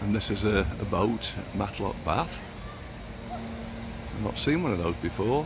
And this is a, a boat Matlock Bath. I've not seen one of those before.